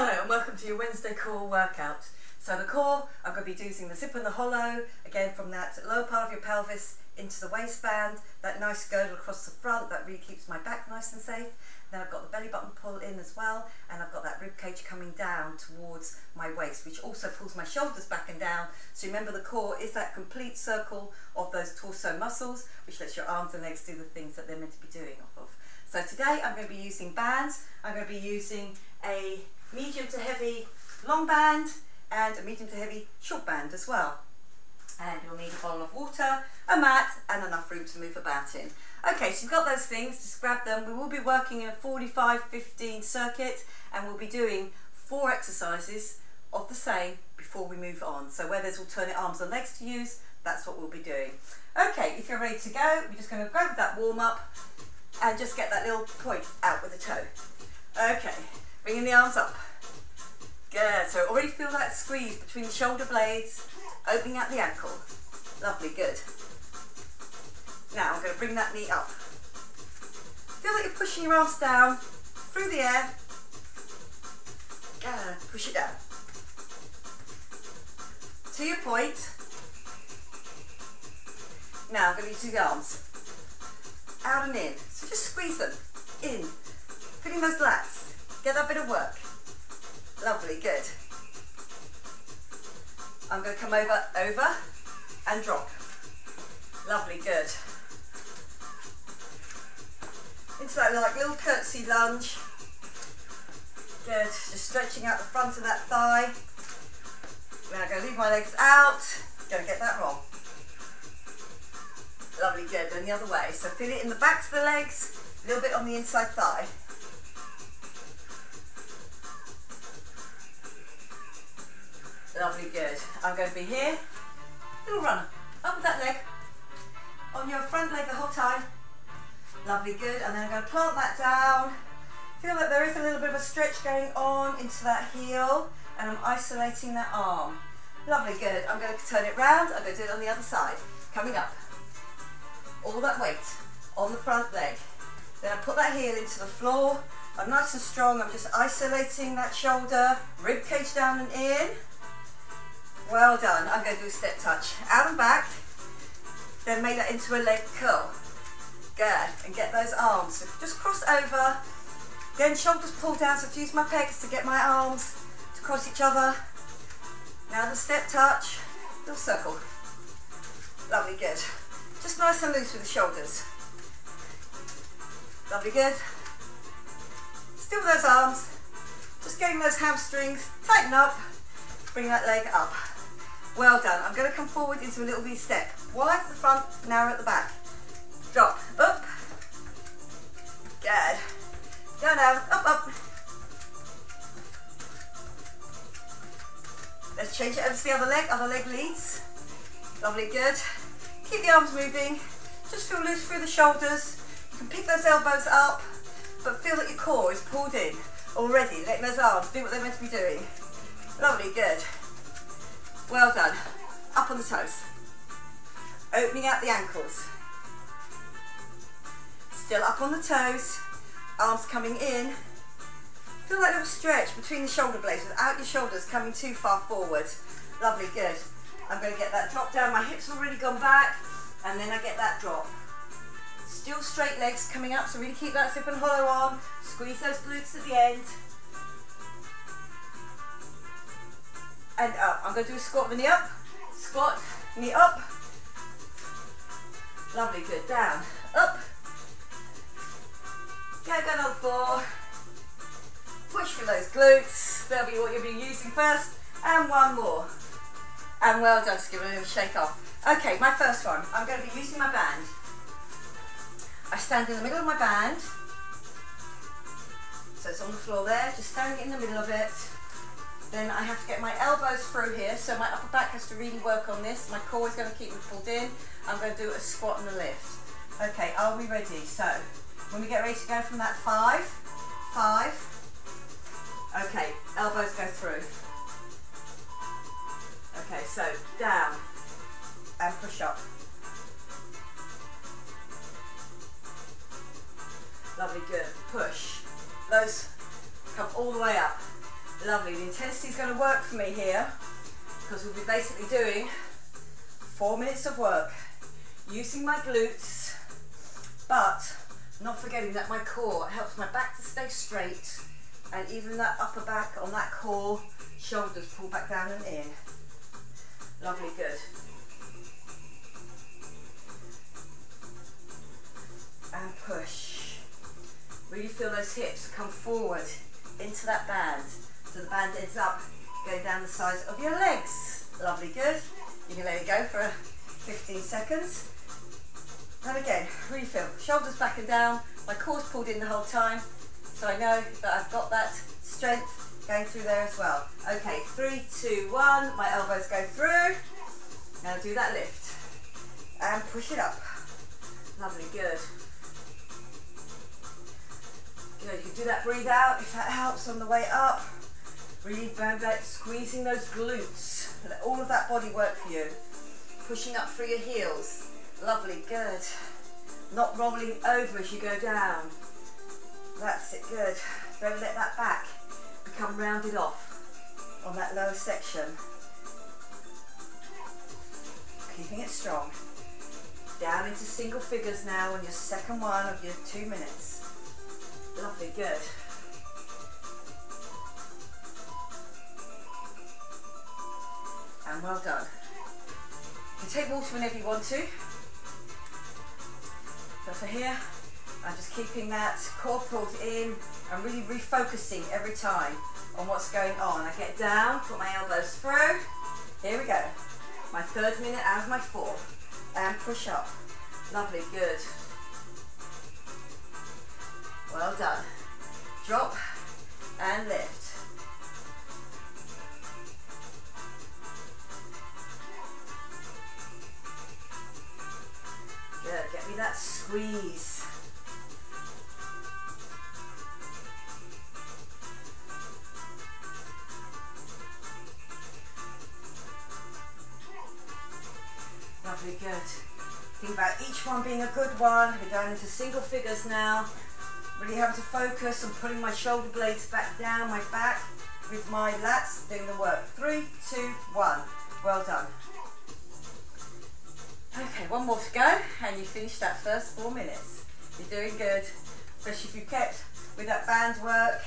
Hello and welcome to your Wednesday core workout. So the core, I'm going to be using the zip and the hollow, again from that lower part of your pelvis into the waistband, that nice girdle across the front, that really keeps my back nice and safe. Then I've got the belly button pull in as well, and I've got that rib cage coming down towards my waist, which also pulls my shoulders back and down. So remember the core is that complete circle of those torso muscles, which lets your arms and legs do the things that they're meant to be doing off of. So today I'm going to be using bands. I'm going to be using a medium to heavy long band and a medium to heavy short band as well. And you'll need a bottle of water, a mat and enough room to move about in. Okay, so you've got those things, just grab them. We will be working in a 45-15 circuit and we'll be doing four exercises of the same before we move on. So where there's alternate arms and legs to use, that's what we'll be doing. Okay, if you're ready to go, we're just going to grab that warm up and just get that little point out with the toe. Okay, bringing the arms up. Good, so already feel that squeeze between the shoulder blades, opening out the ankle. Lovely, good. Now I'm going to bring that knee up. Feel like you're pushing your arms down through the air. Good, push it down. To your point. Now I'm going to use the arms. Out and in. So just squeeze them. In. Feeling those lats. Get that bit of work. Lovely, good. I'm going to come over, over and drop. Lovely, good. Into that like little curtsy lunge. Good, just stretching out the front of that thigh. Now I'm going to leave my legs out. Don't get that wrong. Lovely, good. And the other way. So feel it in the backs of the legs, a little bit on the inside thigh. Lovely, good. I'm going to be here. Little runner. Up with that leg. On your front leg the whole time. Lovely, good. And then I'm going to plant that down. Feel that there is a little bit of a stretch going on into that heel. And I'm isolating that arm. Lovely, good. I'm going to turn it round. I'm going to do it on the other side. Coming up. All that weight on the front leg. Then I put that heel into the floor. I'm nice and strong. I'm just isolating that shoulder. Rib cage down and in. Well done. I'm going to do a step touch. Out and back. Then make that into a leg curl. Good. And get those arms. So just cross over. Then shoulders pull down. So I've used my pegs to get my arms to cross each other. Now the step touch. Little circle. Lovely, good. Just nice and loose with the shoulders. Lovely, good. Still those arms. Just getting those hamstrings. Tighten up. Bring that leg up. Well done. I'm going to come forward into a little V step. Wide at the front, narrow at the back. Drop, up. Good. Go down, up, up. Let's change it over to the other leg. Other leg leads. Lovely, good. Keep the arms moving. Just feel loose through the shoulders. You can pick those elbows up, but feel that your core is pulled in already. Letting those arms do what they're meant to be doing. Lovely, good. Well done. Up on the toes. Opening out the ankles. Still up on the toes. Arms coming in. Feel that little stretch between the shoulder blades without your shoulders coming too far forward. Lovely, good. I'm going to get that drop down. My hips already gone back. And then I get that drop. Still straight legs coming up, so really keep that zip and hollow on. Squeeze those glutes at the end. And up. I'm going to do a squat with the knee up. Squat, knee up. Lovely, good. Down, up. Go, go another four. Push for those glutes. They'll be what you'll be using first. And one more. And well done, just give it a little shake off. Okay, my first one. I'm going to be using my band. I stand in the middle of my band. So it's on the floor there, just standing in the middle of it. Then I have to get my elbows through here, so my upper back has to really work on this. My core is going to keep me pulled in. I'm going to do a squat and a lift. Okay, are we ready? So, when we get ready to go from that five, five, okay, elbows go through. Okay, so down and push up. Lovely, good. Push. Those come all the way up. Lovely, the intensity is going to work for me here because we'll be basically doing four minutes of work using my glutes, but not forgetting that my core helps my back to stay straight and even that upper back on that core, shoulders pull back down and in. Lovely, good. And push. Really feel those hips come forward into that band. So the band ends up going down the sides of your legs. Lovely, good. You can let it go for 15 seconds. And again, refill. Shoulders back and down. My core's pulled in the whole time. So I know that I've got that strength going through there as well. Okay, three, two, one. My elbows go through. Now do that lift. And push it up. Lovely, good. Good, you can do that breathe out if that helps on the way up. Really back, squeezing those glutes. Let all of that body work for you. Pushing up through your heels. Lovely, good. Not rolling over as you go down. That's it, good. Don't let that back become rounded off on that lower section. Keeping it strong. Down into single figures now on your second one of your two minutes. Lovely, good. And well done. You can take water whenever you want to. But for here, I'm just keeping that core pulled in and really refocusing every time on what's going on. I get down, put my elbows through. Here we go. My third minute out of my four. And push up. Lovely, good. Well done. Drop and lift. Me that squeeze. Lovely, good. Think about each one being a good one. We're down into single figures now. Really having to focus on pulling my shoulder blades back down, my back, with my lats doing the work. Three, two, one. Well done. Okay, one more to go, and you finish that first four minutes. You're doing good, especially if you kept with that band work.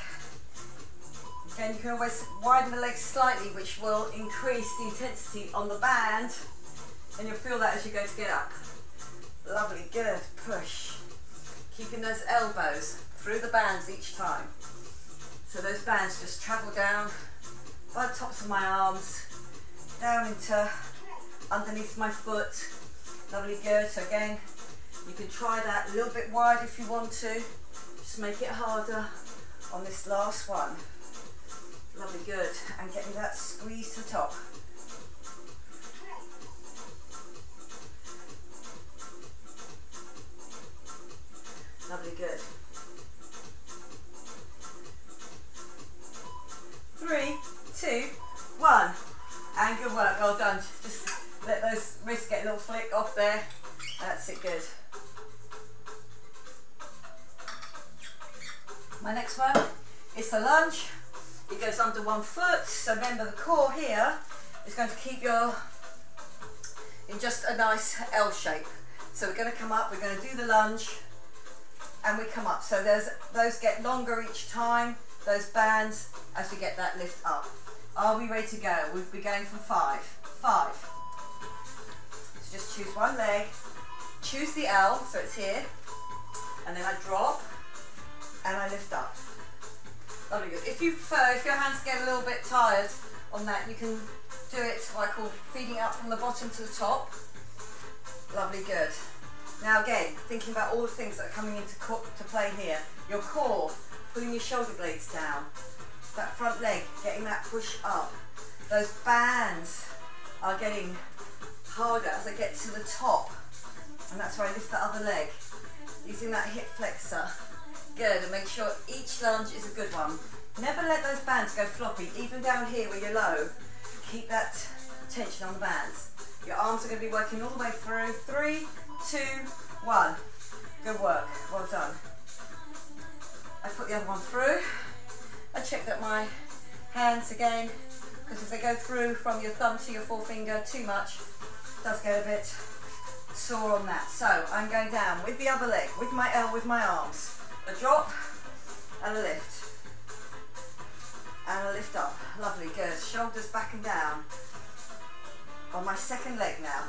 Again, you can always widen the legs slightly, which will increase the intensity on the band and you'll feel that as you go to get up. Lovely, good, push. Keeping those elbows through the bands each time. So those bands just travel down by the tops of my arms, down into underneath my foot. Lovely, good. So again, you can try that a little bit wide if you want to. Just make it harder on this last one. Lovely, good. And get me that squeeze to the top. Lovely, good. Three, two, one. And good work, well done. Let those wrists get a little flick off there. That's it, good. My next one is the lunge. It goes under one foot. So remember the core here is going to keep your in just a nice L shape. So we're going to come up, we're going to do the lunge and we come up. So there's those get longer each time, those bands, as we get that lift up. Are we ready to go? We'll be going from five. Five. Just choose one leg, choose the L, so it's here, and then I drop, and I lift up. Lovely good. If you prefer, if your hands get a little bit tired on that, you can do it what I call feeding up from the bottom to the top. Lovely good. Now again, thinking about all the things that are coming into to play here. Your core, pulling your shoulder blades down. That front leg, getting that push up. Those bands are getting harder as I get to the top. And that's where I lift the other leg. Using that hip flexor. Good, and make sure each lunge is a good one. Never let those bands go floppy, even down here where you're low. Keep that tension on the bands. Your arms are going to be working all the way through. Three, two, one. Good work, well done. I put the other one through. I check that my hands again, because if they go through from your thumb to your forefinger too much, does get a bit sore on that. So I'm going down with the other leg, with my L, with my arms. A drop and a lift. And a lift up. Lovely, good. Shoulders back and down. On my second leg now.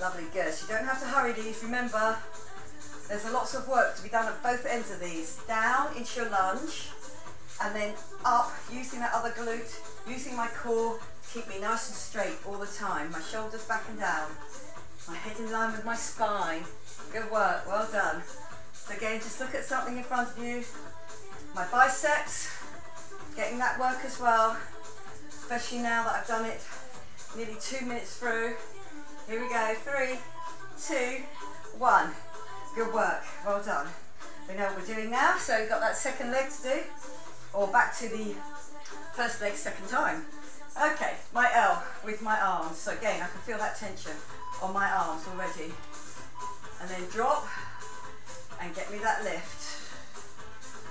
Lovely, good. You don't have to hurry these. Remember, there's a lots of work to be done at both ends of these. Down into your lunge, and then up, using that other glute, using my core keep me nice and straight all the time. My shoulders back and down. My head in line with my spine. Good work, well done. So again, just look at something in front of you. My biceps, getting that work as well, especially now that I've done it nearly two minutes through. Here we go, three, two, one. Good work, well done. We know what we're doing now, so we've got that second leg to do, or back to the first leg second time. Okay, my L with my arms. So again, I can feel that tension on my arms already. And then drop and get me that lift.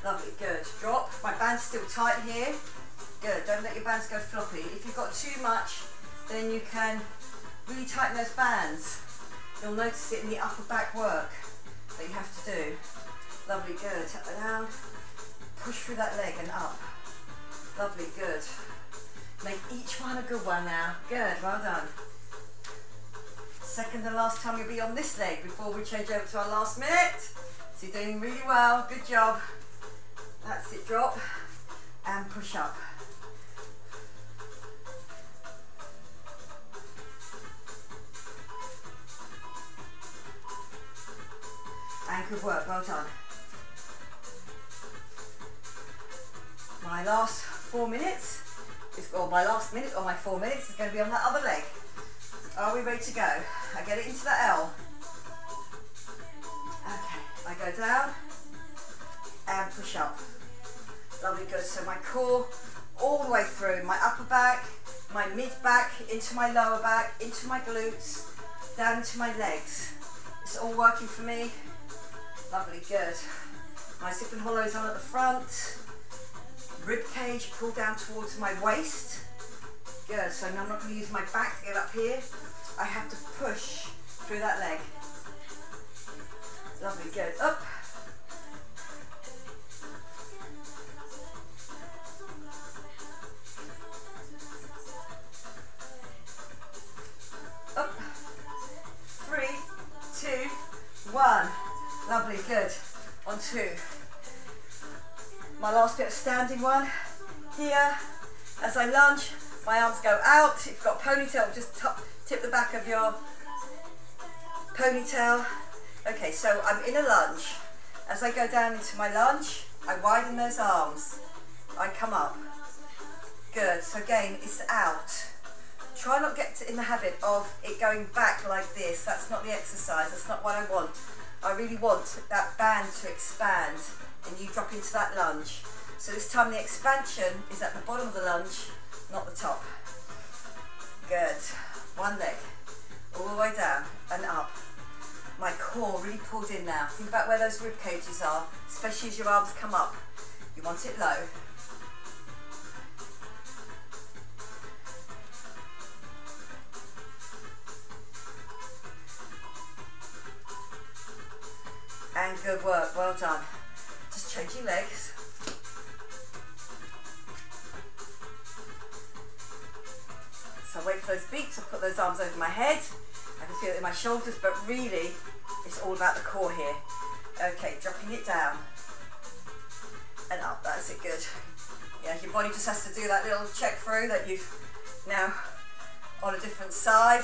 Lovely, good. Drop, my band's still tight here. Good, don't let your bands go floppy. If you've got too much, then you can really tighten those bands. You'll notice it in the upper back work that you have to do. Lovely, good. Tap that down. Push through that leg and up. Lovely, good. Make each one a good one now. Good, well done. Second and last time you'll be on this leg before we change over to our last minute. So you're doing really well, good job. That's it, drop and push up. And good work, well done. My last four minutes, is, or my last minute or my four minutes is going to be on that other leg. Are we ready to go? I get it into the L. Okay, I go down and push up. Lovely, good. So my core all the way through, my upper back, my mid back, into my lower back, into my glutes, down into my legs. It's all working for me. Lovely, good. My zip and hollows on at the front. Rib cage pull down towards my waist. Good, so now I'm not going to use my back to get up here. I have to push through that leg. Lovely, good. Up. Up. Three, two, one. Lovely, good. On two. My last bit of standing one. Here, as I lunge, my arms go out. If you've got ponytail, just tip the back of your ponytail. Okay, so I'm in a lunge. As I go down into my lunge, I widen those arms. I come up. Good, so again, it's out. Try not get in the habit of it going back like this. That's not the exercise, that's not what I want. I really want that band to expand and you drop into that lunge. So this time the expansion is at the bottom of the lunge, not the top. Good. One leg. All the way down and up. My core really pulled in now. Think about where those rib cages are, especially as your arms come up. You want it low. And good work, well done. Changing legs. So I wait for those beats, I put those arms over my head. I can feel it in my shoulders, but really, it's all about the core here. Okay, dropping it down. And up, that's it, good. Yeah, your body just has to do that little check through that you've now on a different side.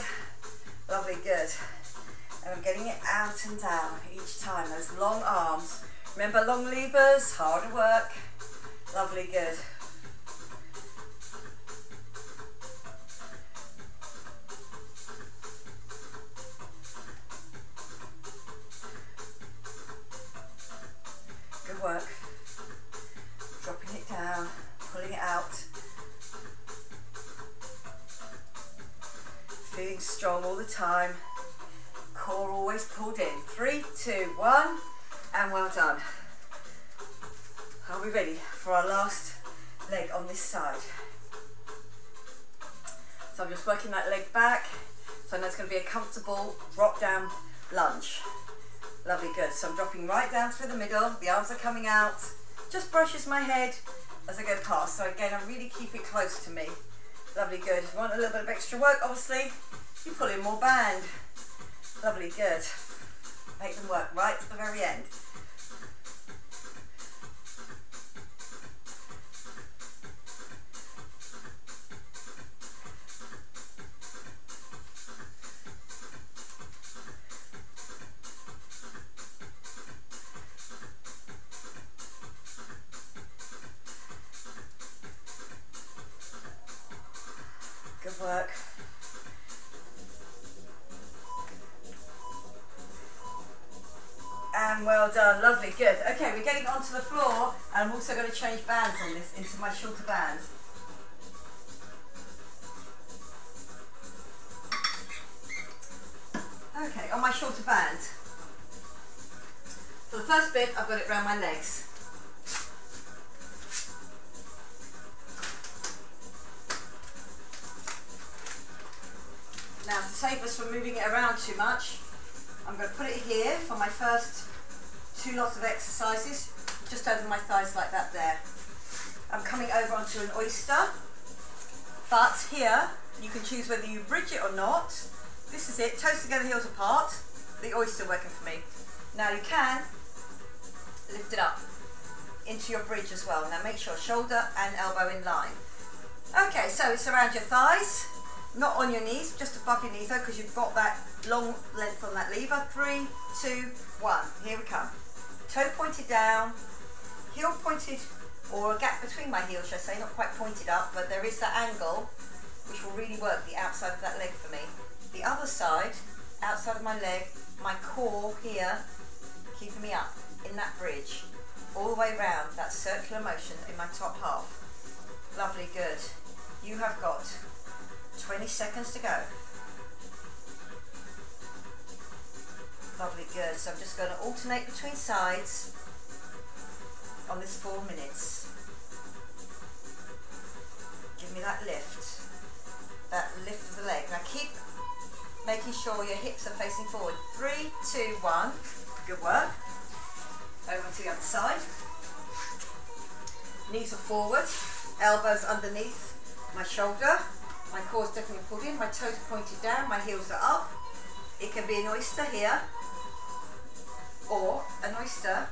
Lovely, good. And I'm getting it out and down each time, those long arms. Remember long levers, hard work. Lovely, good. good. work. Dropping it down, pulling it out. Feeling strong all the time. Core always pulled in. Three, two, one, and well done. Are we ready for our last leg on this side. So I'm just working that leg back. So know it's going to be a comfortable drop down lunge. Lovely, good. So I'm dropping right down through the middle. The arms are coming out. Just brushes my head as I go past. So again, I really keep it close to me. Lovely, good. If you want a little bit of extra work, obviously, you pull in more band. Lovely, good. Make them work right to the very end. Lovely, good. Okay, we're getting onto the floor and I'm also going to change bands on this into my shorter bands. Okay, on my shorter band. For the first bit, I've got it around my legs. Now, to save us from moving it around too much, I'm going to put it here for my first two lots of exercises, just over my thighs like that there. I'm coming over onto an oyster, but here you can choose whether you bridge it or not. This is it, toes together, heels apart, the oyster working for me. Now you can lift it up into your bridge as well. Now make sure shoulder and elbow in line. Okay, so it's around your thighs, not on your knees, just above your knees though, because you've got that long length on that lever. Three, two, one, here we come toe pointed down, heel pointed, or a gap between my heels, should I say, not quite pointed up, but there is that angle, which will really work the outside of that leg for me. The other side, outside of my leg, my core here, keeping me up in that bridge, all the way around, that circular motion in my top half. Lovely, good. You have got 20 seconds to go. Lovely, good. So I'm just going to alternate between sides on this four minutes. Give me that lift, that lift of the leg. Now keep making sure your hips are facing forward. Three, two, one. Good work. Over to the other side. Knees are forward, elbows underneath my shoulder. My core is definitely pulled in, my toes pointed down, my heels are up. It can be an oyster here, or an oyster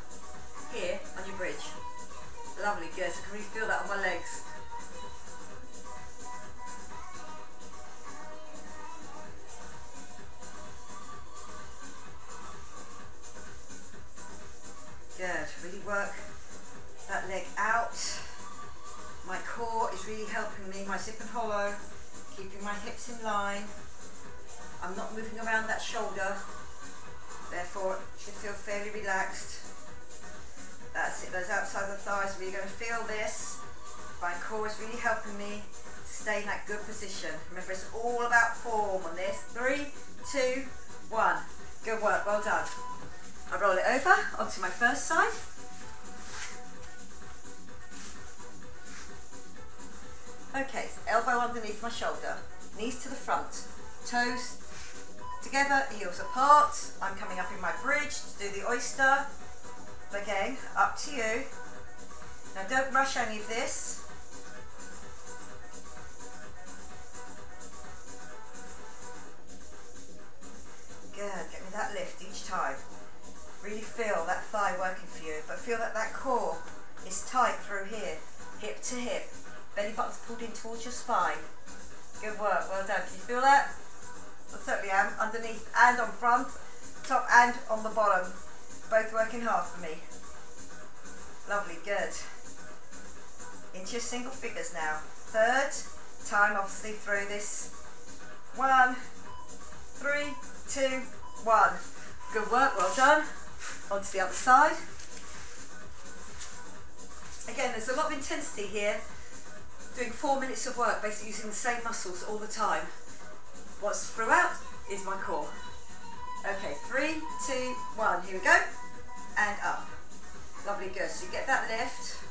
here on your bridge. Lovely, good. So can really feel that on my legs. Good, really work that leg out. My core is really helping me, my zip and hollow, keeping my hips in line. I'm not moving around that shoulder Therefore, should feel fairly relaxed. That's it, those outside the thighs, we're going to feel this. My core is really helping me stay in that good position. Remember, it's all about form on this. Three, two, one. Good work, well done. I roll it over onto my first side. Okay, so elbow underneath my shoulder, knees to the front, toes together, heels apart. I'm coming up in my bridge to do the oyster. Again, up to you. Now don't rush any of this. Good, get me that lift each time. Really feel that thigh working for you, but feel that that core is tight through here, hip to hip. Belly button's pulled in towards your spine. Good work, well done. Can you feel that? I certainly am, underneath and on front, top and on the bottom. Both working hard for me. Lovely, good. Into your single figures now. Third time, obviously, through this. One, three, two, one. Good work, well done. On to the other side. Again, there's a lot of intensity here. Doing four minutes of work, basically using the same muscles all the time. What's throughout is my core. Okay, three, two, one. Here we go. And up. Lovely, good. So you get that lift.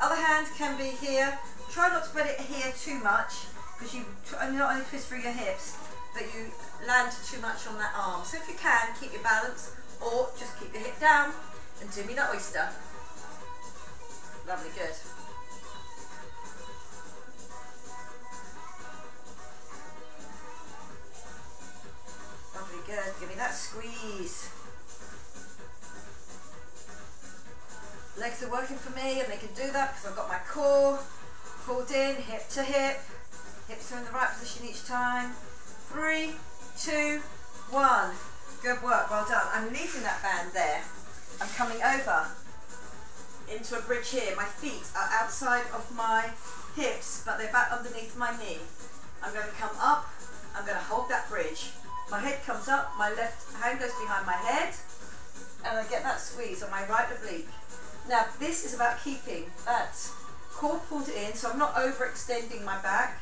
Other hand can be here. Try not to put it here too much because you not only twist through your hips, but you land too much on that arm. So if you can, keep your balance or just keep your hip down and do me that oyster. Lovely, good. Good. Give me that squeeze. Legs are working for me and they can do that because I've got my core pulled in, hip to hip. Hips are in the right position each time. Three, two, one. Good work, well done. I'm leaving that band there. I'm coming over into a bridge here. My feet are outside of my hips, but they're back underneath my knee. I'm going to come up, I'm going to hold that bridge. My head comes up, my left hand goes behind my head, and I get that squeeze on my right oblique. Now this is about keeping that core pulled in, so I'm not overextending my back.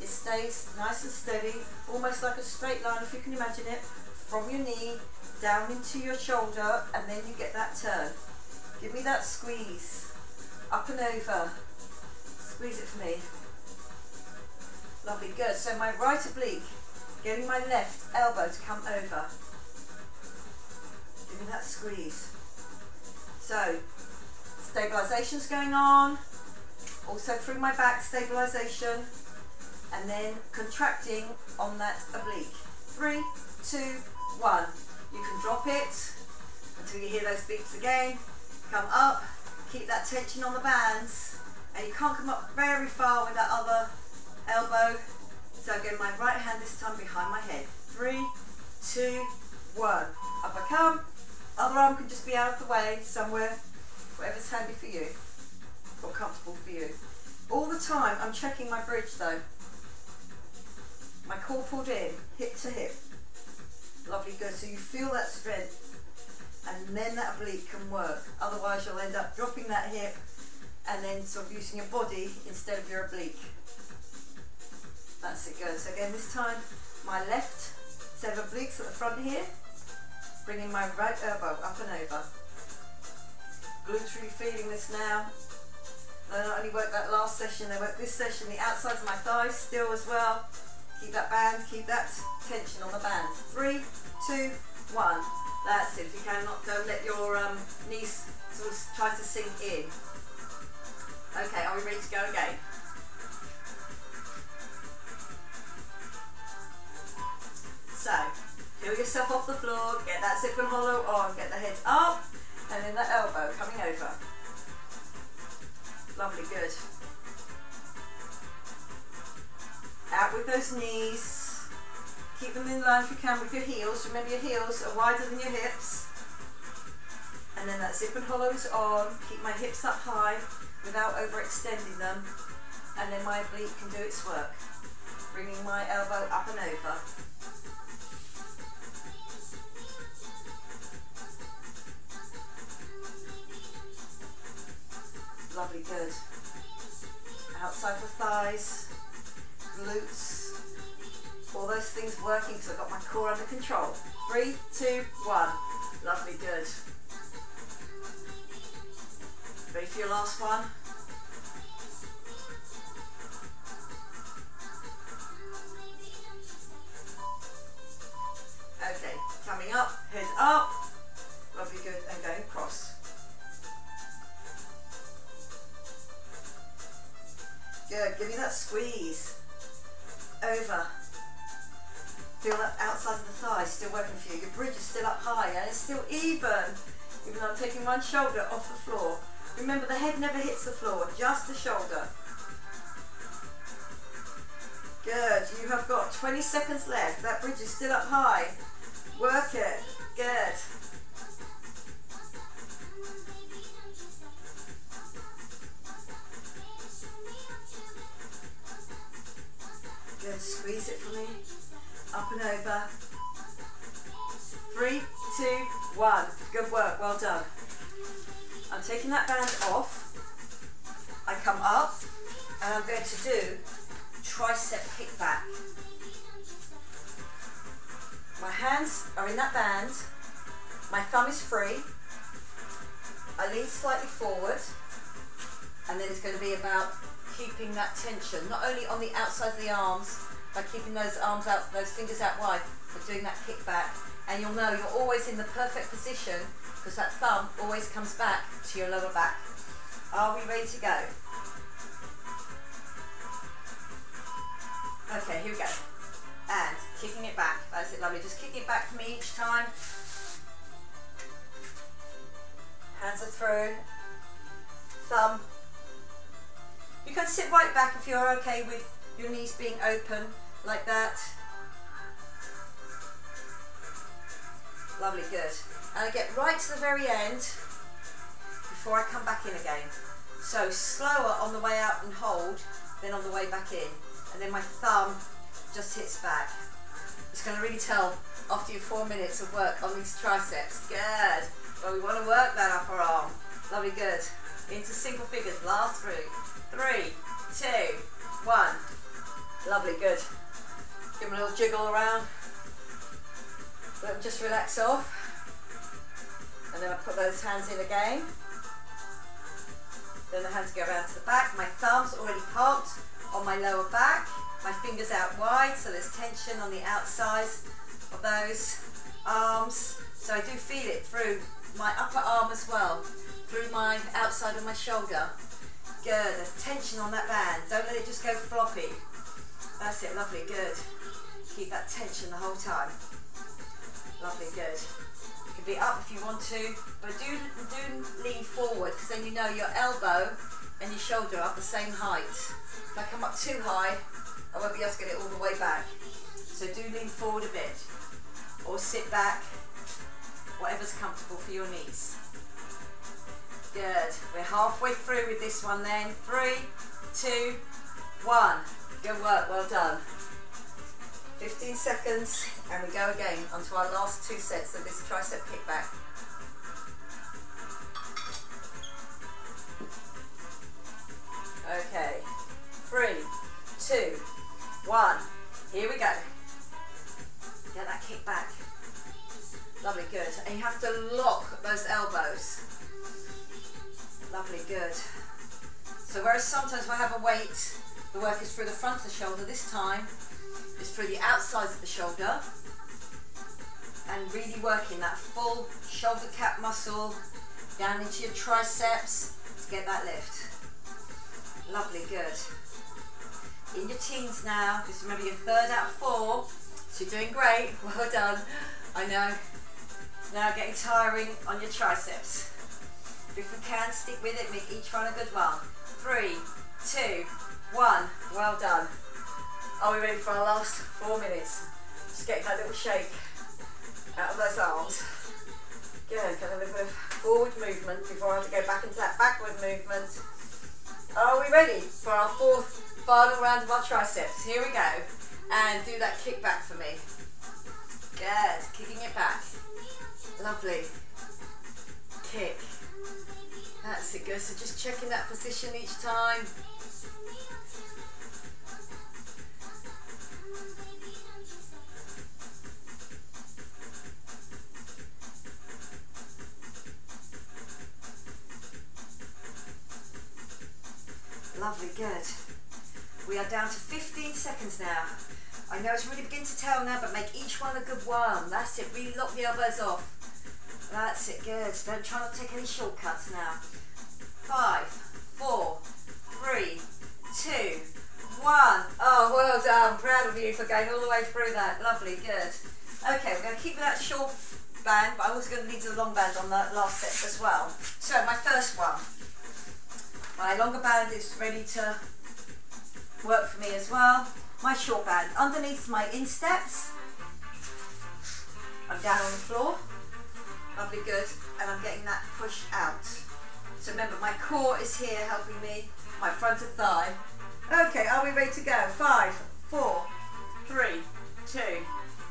It stays nice and steady, almost like a straight line if you can imagine it, from your knee down into your shoulder, and then you get that turn. Give me that squeeze. Up and over. Squeeze it for me. Lovely, good. So my right oblique, getting my left elbow to come over. Give me that squeeze. So, stabilization's going on. Also through my back, stabilization. And then contracting on that oblique. Three, two, one. You can drop it until you hear those beeps again come up, keep that tension on the bands, and you can't come up very far with that other hand this time behind my head. Three, two, one. Up I come. Other arm can just be out of the way somewhere, whatever's handy for you or comfortable for you. All the time, I'm checking my bridge though. My core pulled in, hip to hip. Lovely, good. So you feel that strength and then that oblique can work. Otherwise you'll end up dropping that hip and then sort of using your body instead of your oblique. That's it, good. So again, this time my left set of obliques at the front here, bringing my right elbow up and over. Glutes feeling this now. I not only work that last session, I work this session, the outsides of my thighs still as well. Keep that band, keep that tension on the band. Three, two, one. That's it. If you cannot, don't let your um, knees sort of try to sink in. Okay, are we ready to go again? So, feel yourself off the floor, get that zip and hollow on, get the head up, and then that elbow coming over. Lovely, good. Out with those knees. Keep them in line if you can with your heels. Remember your heels are wider than your hips. And then that zip and hollow is on. Keep my hips up high without overextending them. And then my oblique can do its work. Bringing my elbow up and over. Lovely, good. Outside the thighs, glutes, all those things working because I've got my core under control. Three, two, one. Lovely, good. Ready for your last one? Okay, coming up, head up. Lovely, good, and going across. Good, give me that squeeze. Over. Feel that outside of the thigh still working for you. Your bridge is still up high and it's still even, even though I'm taking one shoulder off the floor. Remember the head never hits the floor, just the shoulder. Good, you have got 20 seconds left. That bridge is still up high. Work it, good. Squeeze it for me up and over. Three, two, one. Good work, well done. I'm taking that band off. I come up and I'm going to do tricep kickback. My hands are in that band. My thumb is free. I lean slightly forward. And then it's going to be about keeping that tension, not only on the outside of the arms, by keeping those arms out, those fingers out wide, but doing that kick back. And you'll know you're always in the perfect position because that thumb always comes back to your lower back. Are we ready to go? Okay, here we go. And kicking it back. That's it, lovely. Just kick it back for me each time. Hands are through. Thumb. You can sit right back if you're okay with your knees being open like that. Lovely, good. And I get right to the very end before I come back in again. So slower on the way out and hold, then on the way back in. And then my thumb just hits back. It's going to really tell after your four minutes of work on these triceps. Good. Well, we want to work that upper arm. Lovely, good. Into single figures, last three. Three, two, one. Lovely, good. Give them a little jiggle around. Let them just relax off. And then I put those hands in again. Then the hands go around to the back. My thumb's already pumped on my lower back. My fingers out wide, so there's tension on the outsides of those arms. So I do feel it through my upper arm as well, through my outside of my shoulder. Good, there's tension on that band. Don't let it just go floppy. That's it, lovely, good. Keep that tension the whole time. Lovely, good. You can be up if you want to, but do, do lean forward because then you know your elbow and your shoulder are the same height. If I come up too high, I won't be able to get it all the way back. So do lean forward a bit or sit back, whatever's comfortable for your knees. Good, we're halfway through with this one then. Three, two, one. Good work, well done. 15 seconds and we go again onto our last two sets of this tricep kickback. Okay, three, two, one. Here we go. Get that kick back. Lovely, good. And you have to lock those elbows. Lovely, good. So whereas sometimes if I have a weight, the work is through the front of the shoulder, this time the outsides of the shoulder and really working that full shoulder cap muscle down into your triceps to get that lift. Lovely, good. In your teens now, just remember your third out of four. So you're doing great, well done. I know. It's now getting tiring on your triceps. If we can, stick with it, make each one a good one. Three, two, one. Well done. Are we ready for our last four minutes? Just getting that little shake out of those arms. Good, get a little bit of forward movement before I have to go back into that backward movement. Are we ready for our fourth final round of our triceps? Here we go. And do that kick back for me. Good, kicking it back. Lovely. Kick. That's it, good. So just checking that position each time. Lovely, good. We are down to 15 seconds now. I know it's really beginning to tell now, but make each one a good one. That's it, really lock the elbows off. That's it, good. Don't try not to take any shortcuts now. Five, four, three, two, one. Oh, well done. Proud of you for going all the way through that. Lovely, good. Okay, we're going to keep that short band, but I'm also going to to the long band on the last set as well. So my first one. My longer band is ready to work for me as well. My short band underneath my insteps. I'm down on the floor. Lovely, good. And I'm getting that push out. So remember, my core is here helping me, my front of thigh. Okay, are we ready to go? Five, four, three, two,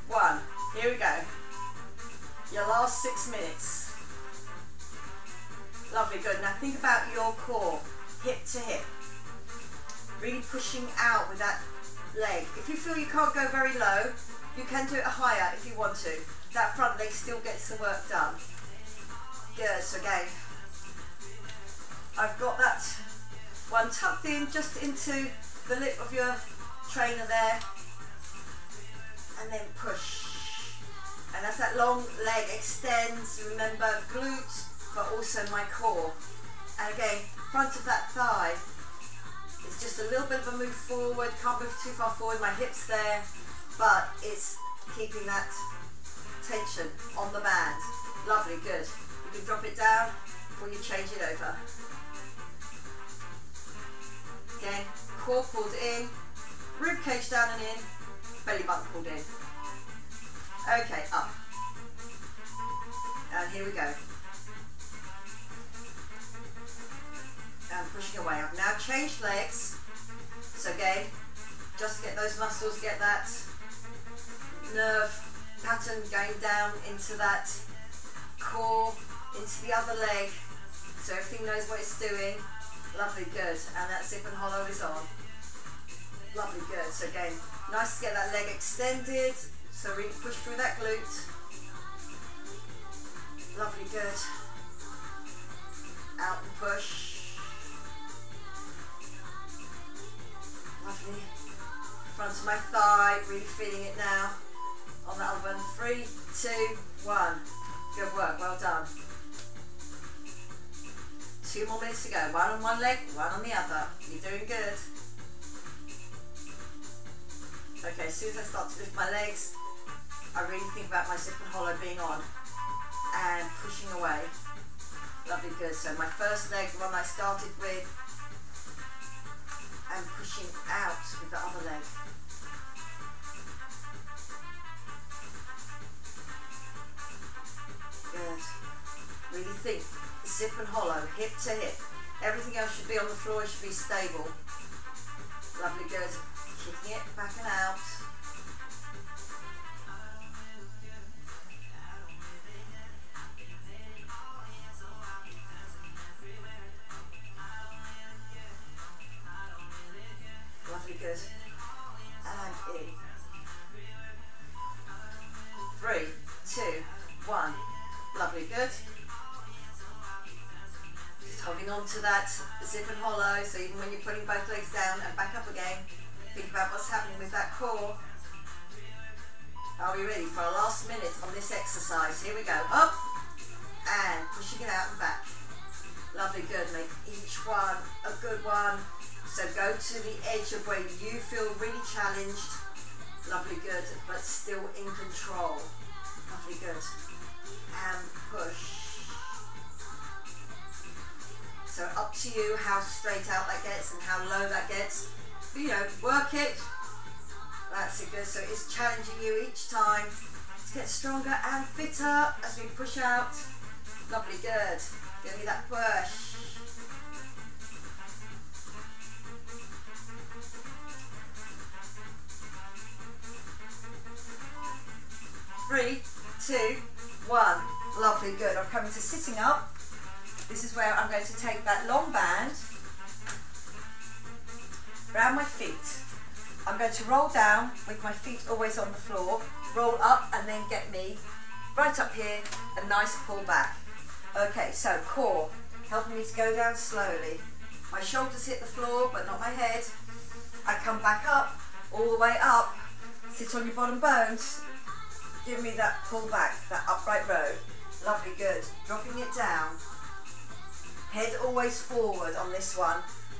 one. Here we go. Your last six minutes. Lovely, good. Now think about your core, hip to hip. Really pushing out with that leg. If you feel you can't go very low, you can do it higher if you want to. That front leg still gets the work done. Good, so again, Tucked in just into the lip of your trainer there. And then push. And as that long leg extends, you remember glutes but also my core. And again, front of that thigh it's just a little bit of a move forward, can't move too far forward, my hips there, but it's keeping that tension on the band. Lovely, good. You can drop it down before you change it over. Core pulled in, rib cage down and in, belly button pulled in. Okay, up. And here we go. And pushing away. I've now changed legs. So again, just get those muscles, get that nerve pattern going down into that core, into the other leg. So everything knows what it's doing. Lovely, good. And that zip and hollow is on. Lovely, good. So again, nice to get that leg extended. So really push through that glute. Lovely, good. Out and push. Lovely. Front of my thigh, really feeling it now. On that other one. Three, two, one. One on one leg, one on the other. You're doing good. Okay, as soon as I start to lift my legs, I really think about my zip and hollow being on and pushing away. Lovely, good. So my first leg, the one I started with, and pushing out with the other leg. Good. Really think, zip and hollow, hip to hip. Everything else should be on the floor, it should be stable. Lovely, good. Kicking it back and out. Lovely, good. And in. Three, two, one. Lovely, good. Holding on to that zip and hollow, so even when you're putting both legs down and back up again, think about what's happening with that core. Are we ready for our last minute on this exercise? Here we go. Up and pushing it out and back. Lovely, good. Make each one a good one. So go to the edge of where you feel really challenged. Lovely, good, but still in control. Lovely, good. And push. So up to you how straight out that gets and how low that gets. You know, work it. That's it, good. So it's challenging you each time to get stronger and fitter as we push out. Lovely, good. Give me that push. Three, two, one. Lovely, good. I'm coming to sitting up. This is where I'm going to take that long band around my feet. I'm going to roll down with my feet always on the floor, roll up and then get me right up here, a nice pull back. Okay, so core, helping me to go down slowly. My shoulders hit the floor, but not my head. I come back up, all the way up, sit on your bottom bones, give me that pull back, that upright row. Lovely, good. Dropping it down. Head always forward on this one.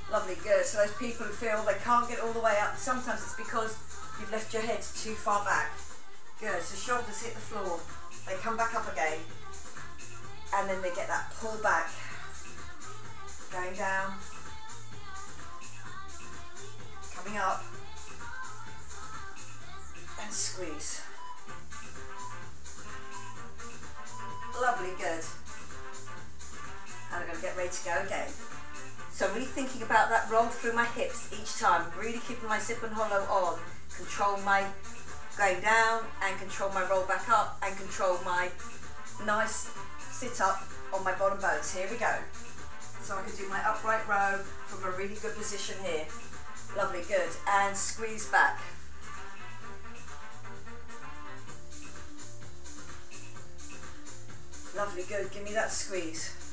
Lovely, good. So those people who feel they can't get all the way up, sometimes it's because you've left your head too far back. Good, so shoulders hit the floor. They come back up again. And then they get that pull back. Going down. Coming up. And squeeze. Lovely, good. And I'm going to get ready to go again. So really thinking about that roll through my hips each time, really keeping my zip and hollow on, control my going down and control my roll back up and control my nice sit up on my bottom bones. Here we go. So I can do my upright row from a really good position here. Lovely, good. And squeeze back. Lovely, good. Give me that squeeze.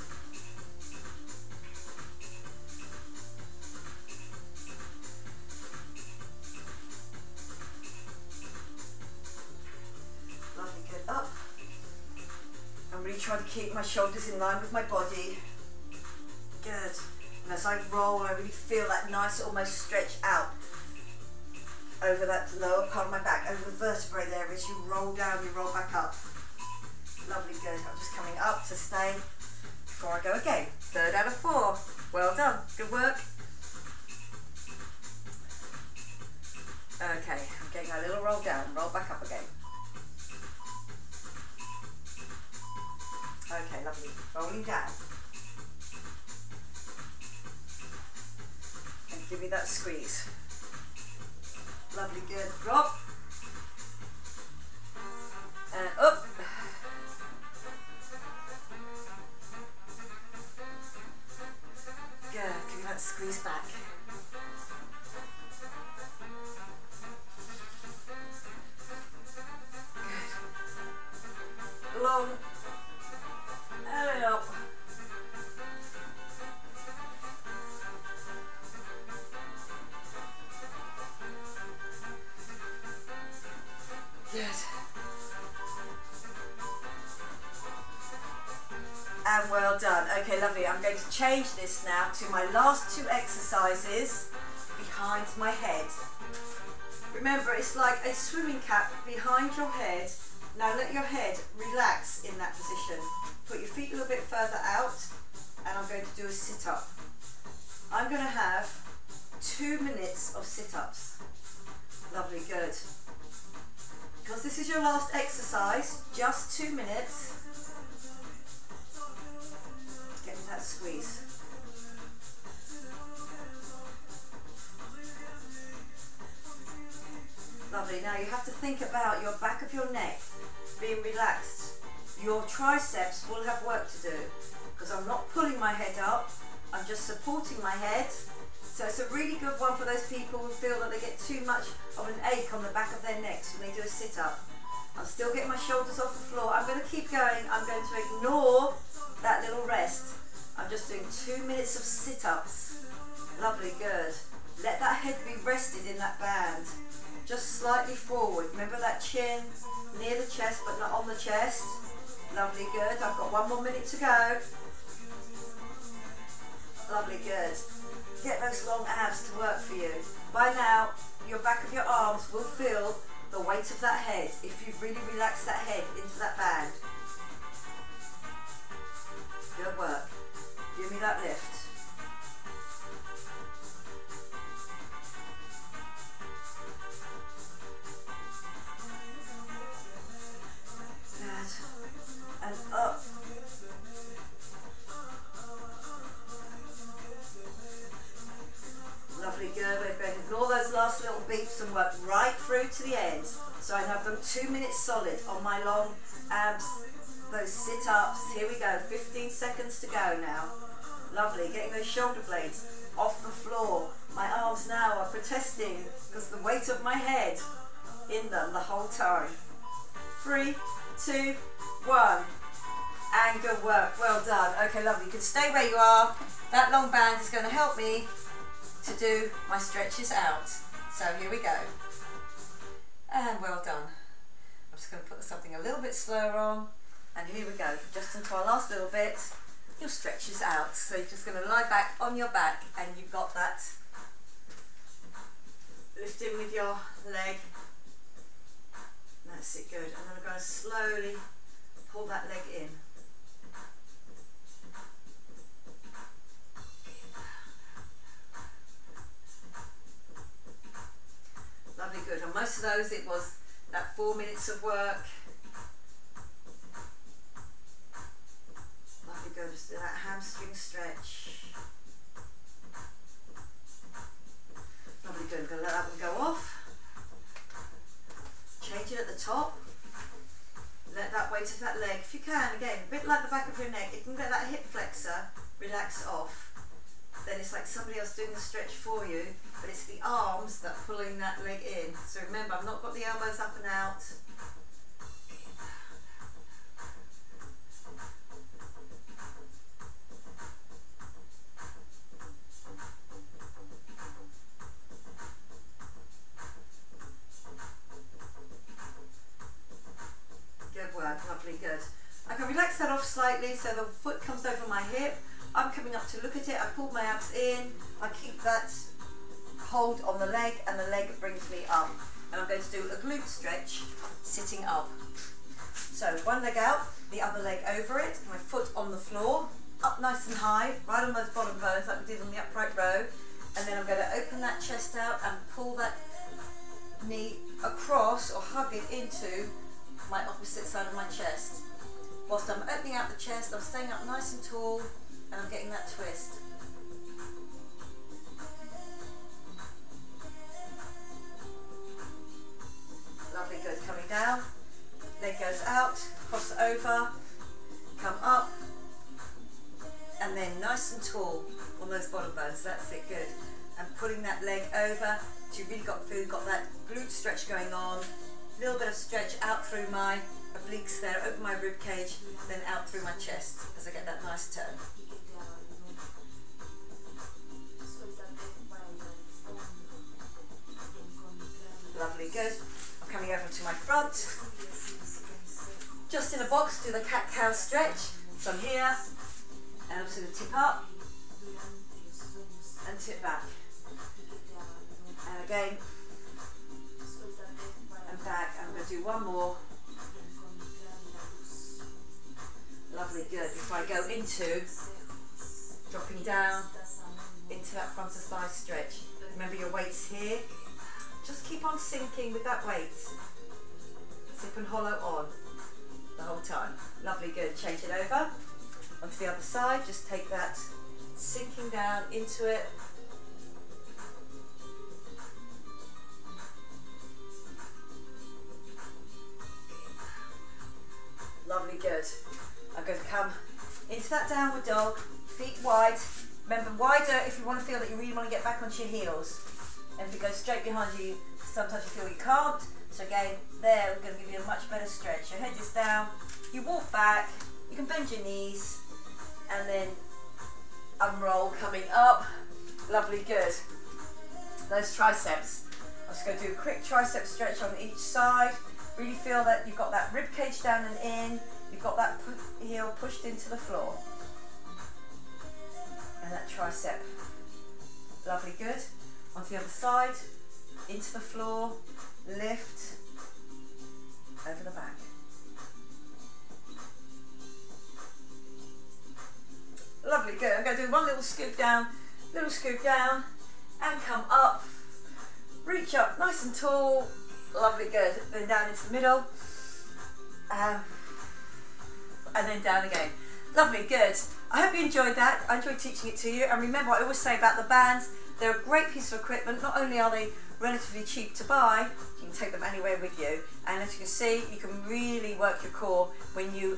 Try to keep my shoulders in line with my body. Good. And as I roll, I really feel that nice almost stretch out over that lower part of my back, over the vertebrae there. As you roll down, you roll back up. Lovely, good. I'm just coming up to stay before I go again. Third out of four. Well done. Good work. Okay, I'm getting a little roll down. Roll back up again. Okay, lovely. Rolling down. And give me that squeeze. Lovely, good. Drop. And up. Good. Give me that squeeze back. Okay, lovely. I'm going to change this now to my last two exercises behind my head. Remember, it's like a swimming cap behind your head. Now let your head relax in that position. Put your feet a little bit further out and I'm going to do a sit-up. I'm going to have two minutes of sit-ups. Lovely, good. Because this is your last exercise, just two minutes. Squeeze. Lovely. Now you have to think about your back of your neck being relaxed. Your triceps will have work to do because I'm not pulling my head up, I'm just supporting my head. So it's a really good one for those people who feel that they get too much of an ache on the back of their necks when they do a sit up. I'm still getting my shoulders off the floor. I'm going to keep going. I'm going to ignore that little rest. I'm just doing two minutes of sit ups. Lovely, good. Let that head be rested in that band. Just slightly forward. Remember that chin near the chest but not on the chest. Lovely, good. I've got one more minute to go. Lovely, good. Get those long abs to work for you. By now, your back of your arms will feel the weight of that head if you've really relaxed that head into that band. Good work. Give me that lift. And work right through to the end. So I have them two minutes solid on my long abs, those sit-ups. Here we go, 15 seconds to go now. Lovely, getting those shoulder blades off the floor. My arms now are protesting because the weight of my head in them the whole time. Three, two, one. And good work, well done. Okay, lovely. You can stay where you are. That long band is going to help me to do my stretches out. So here we go. And well done. I'm just going to put something a little bit slower on. And here we go, just into our last little bit. Your stretches out. So you're just going to lie back on your back and you've got that. lifting with your leg. That's it, good. And then I'm going to slowly pull that leg in. Lovely, good. On most of those, it was that four minutes of work. Good. Just do that uh, hamstring stretch. Lovely, good. Going to let that one go off. Change it at the top. Let that weight of that leg, if you can, again, a bit like the back of your neck, you can get that hip flexor relax off then it's like somebody else doing the stretch for you, but it's the arms that are pulling that leg in. So remember, I've not got the elbows up and out. Slightly so the foot comes over my hip. I'm coming up to look at it. I pull my abs in. I keep that hold on the leg and the leg brings me up. And I'm going to do a glute stretch sitting up. So one leg out, the other leg over it, my foot on the floor, up nice and high, right on those bottom bones like we did on the upright row. And then I'm going to open that chest out and pull that knee across or hug it into my opposite side of my chest. Whilst I'm opening out the chest, I'm staying up nice and tall and I'm getting that twist. Lovely, good. Coming down, leg goes out, cross over, come up, and then nice and tall on those bottom bones. That's it, good. And pulling that leg over, so you've really got food, got that glute stretch going on, a little bit of stretch out through my obliques there, over my rib cage, then out through my chest as I get that nice turn. Lovely, good. I'm coming over to my front. Just in a box, do the cat-cow stretch. So I'm here, and I'm just going to tip up, and tip back. And again, and back. I'm going to do one more. Lovely, good. Before I go into dropping down into that front of thigh stretch. Remember your weight's here. Just keep on sinking with that weight. Zip and hollow on the whole time. Lovely, good. Change it over onto the other side. Just take that sinking down into it. Lovely, good. I'm going to come into that downward dog, feet wide. Remember, wider if you want to feel that you really want to get back onto your heels. And if it goes straight behind you, sometimes you feel you can't. So again, there, we're going to give you a much better stretch. Your head is down, you walk back, you can bend your knees, and then unroll coming up. Lovely, good. Those triceps. I'm just going to do a quick tricep stretch on each side. Really feel that you've got that rib cage down and in. You've got that heel pushed into the floor. And that tricep. Lovely, good. Onto the other side. Into the floor. Lift. Over the back. Lovely, good. I'm going to do one little scoop down, little scoop down, and come up. Reach up nice and tall. Lovely, good. Then down into the middle. Um, and then down again. Lovely, good. I hope you enjoyed that. I enjoyed teaching it to you. And remember I always say about the bands, they're a great piece of equipment. Not only are they relatively cheap to buy, you can take them anywhere with you. And as you can see, you can really work your core when you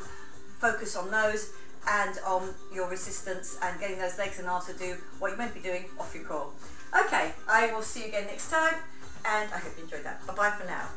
focus on those and on your resistance and getting those legs and arms to do what you're meant to be doing off your core. Okay, I will see you again next time and I hope you enjoyed that. Bye bye for now.